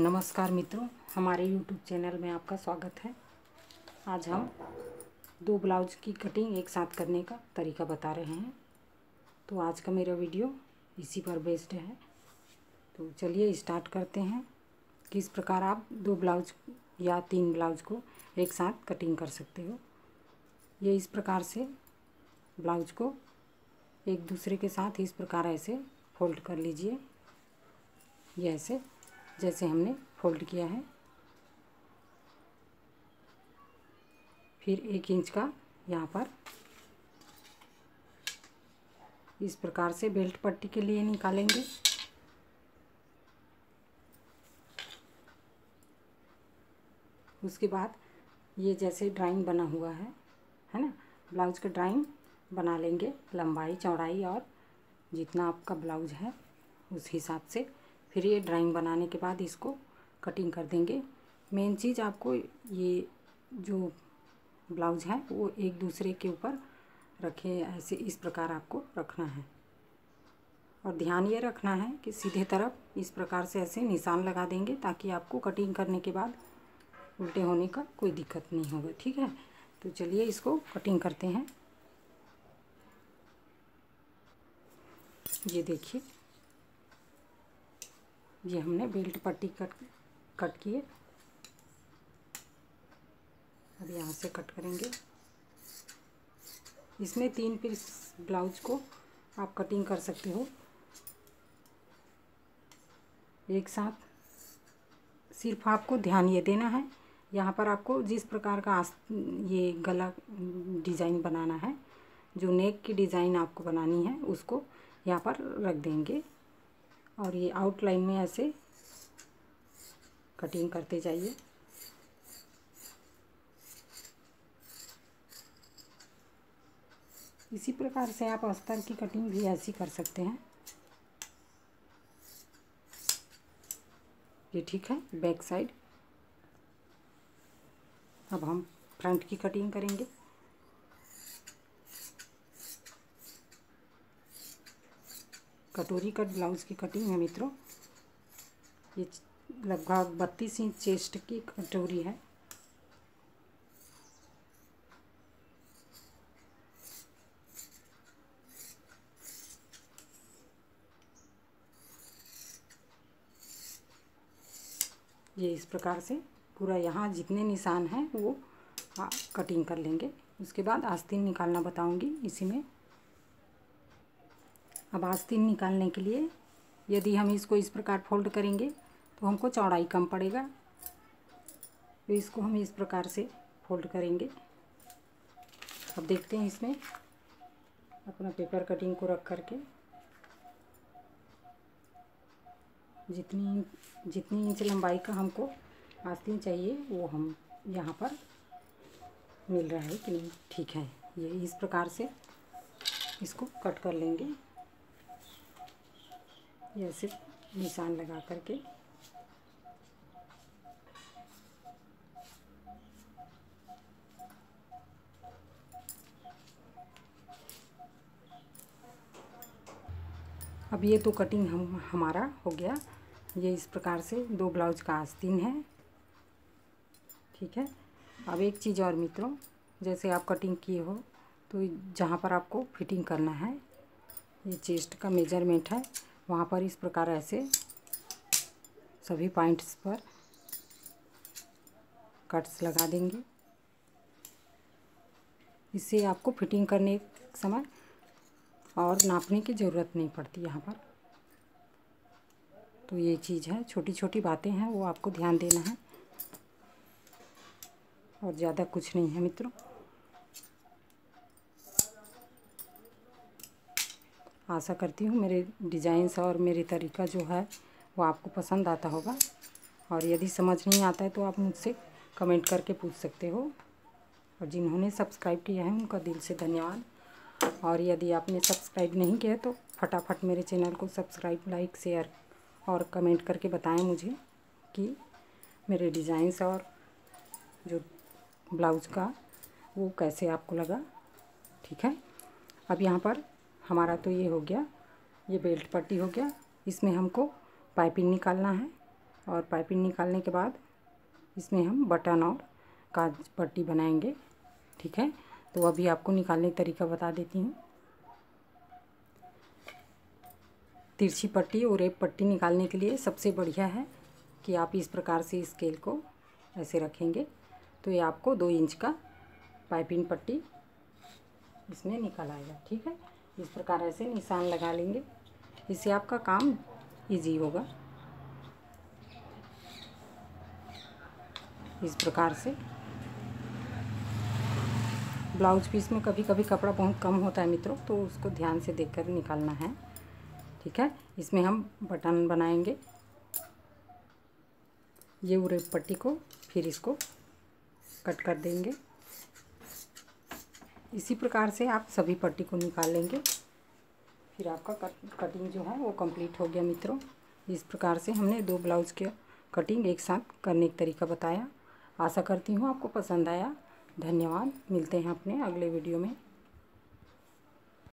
नमस्कार मित्रों, हमारे यूट्यूब चैनल में आपका स्वागत है। आज हम दो ब्लाउज की कटिंग एक साथ करने का तरीका बता रहे हैं। तो आज का मेरा वीडियो इसी पर बेस्ड है। तो चलिए स्टार्ट करते हैं किस प्रकार आप दो ब्लाउज या तीन ब्लाउज को एक साथ कटिंग कर सकते हो। ये इस प्रकार से ब्लाउज को एक दूसरे के साथ इस प्रकार ऐसे फोल्ड कर लीजिए। ये ऐसे जैसे हमने फोल्ड किया है। फिर एक इंच का यहाँ पर इस प्रकार से बेल्ट पट्टी के लिए निकालेंगे। उसके बाद ये जैसे ड्राइंग बना हुआ है है ना? ब्लाउज का ड्राइंग बना लेंगे, लंबाई, चौड़ाई और जितना आपका ब्लाउज है, उस हिसाब से फिर ये ड्राइंग बनाने के बाद इसको कटिंग कर देंगे। मेन चीज़ आपको ये जो ब्लाउज है, वो एक दूसरे के ऊपर रखे, ऐसे इस प्रकार आपको रखना है। और ध्यान ये रखना है कि सीधे तरफ़ इस प्रकार से ऐसे निशान लगा देंगे ताकि आपको कटिंग करने के बाद उल्टे होने का कोई दिक्कत नहीं होगा, ठीक है? तो चलिए इसको कटिंग करते हैं। ये देखिए। ये हमने बेल्ट पट्टी कट कट किए अब यहाँ से कट करेंगे। इसमें तीन पीस ब्लाउज को आप कटिंग कर सकते हो। एक साथ। सिर्फ़ आपको ध्यान ये देना है। यहाँ पर आपको जिस प्रकार का ये गला डिज़ाइन बनाना है, जो नेक की डिज़ाइन आपको बनानी है, उसको यहाँ पर रख देंगे। और ये आउटलाइन में ऐसे कटिंग करते जाइए। इसी प्रकार से आप अस्तर की कटिंग भी ऐसी कर सकते हैं। ये ठीक है बैक साइड अब हम फ्रंट की कटिंग करेंगे। कटोरी कट ब्लाउज़ की कटिंग है मित्रों। ये लगभग बत्तीस इंच चेस्ट की कटोरी है। ये इस प्रकार से पूरा यहाँ जितने निशान हैं वो कटिंग कर लेंगे। उसके बाद आस्तीन निकालना बताऊँगी, इसी में अब आस्तीन निकालने के लिए यदि हम इसको इस प्रकार फोल्ड करेंगे तो हमको चौड़ाई कम पड़ेगा। तो इसको हम इस प्रकार से फोल्ड करेंगे। अब देखते हैं इसमें अपना पेपर कटिंग को रख करके जितनी जितनी इंच लंबाई का हमको आस्तीन चाहिए, वो हम यहाँ पर मिल रहा है कि नहीं। ठीक है, ये इस प्रकार से इसको कट कर लेंगे। ऐसे निशान लगा करके। अब ये तो कटिंग हम, हमारा हो गया। ये इस प्रकार से दो ब्लाउज का आस्तीन है। ठीक है? अब एक चीज़ और मित्रों, जैसे आप कटिंग किए हो तो जहाँ पर आपको फिटिंग करना है, ये चेस्ट का मेज़रमेंट है। वहाँ पर इस प्रकार ऐसे सभी पॉइंट्स पर कट्स लगा देंगे। इससे आपको फिटिंग करने समय और नापने की ज़रूरत नहीं पड़ती यहाँ पर। तो ये चीज़ है छोटी छोटी बातें हैं, वो आपको ध्यान देना है। और ज़्यादा कुछ नहीं है मित्रों। आशा करती हूँ मेरे डिज़ाइंस और मेरे तरीका जो है वो आपको पसंद आता होगा। और यदि समझ नहीं आता है तो आप मुझसे कमेंट करके पूछ सकते हो। और जिन्होंने सब्सक्राइब किया है उनका दिल से धन्यवाद। और यदि आपने सब्सक्राइब नहीं किया तो फटाफट मेरे चैनल को सब्सक्राइब, लाइक, शेयर और कमेंट करके बताएँ मुझे कि मेरे डिज़ाइंस और जो ब्लाउज़ का वो कैसे आपको लगा। ठीक है? अब यहाँ पर हमारा तो ये हो गया, ये बेल्ट पट्टी हो गया। इसमें हमको पाइपिंग निकालना है और पाइपिंग निकालने के बाद इसमें हम बटन और काज पट्टी बनाएँगे, ठीक है? तो अभी आपको निकालने का तरीका बता देती हूँ। तिरछी पट्टी और एक पट्टी निकालने के लिए सबसे बढ़िया है कि आप इस प्रकार से स्केल को ऐसे रखेंगे। तो ये आपको दो इंच का पाइपिंग पट्टी इसमें निकल आएगा, ठीक है? इस प्रकार ऐसे निशान लगा लेंगे। इससे आपका काम इजी होगा। इस प्रकार से। ब्लाउज पीस में कभी कभी कपड़ा बहुत कम होता है मित्रों तो उसको ध्यान से देखकर निकालना है। ठीक है? इसमें हम बटन बनाएँगे। ये उरे पट्टी को फिर इसको कट कर देंगे। इसी प्रकार से आप सभी पट्टी को निकाल लेंगे। फिर आपका कट कटिंग जो है वो कंप्लीट हो गया मित्रों। इस प्रकार से हमने दो ब्लाउज के कटिंग एक साथ करने का तरीका बताया। आशा करती हूँ आपको पसंद आया। धन्यवाद। मिलते हैं अपने अगले वीडियो में।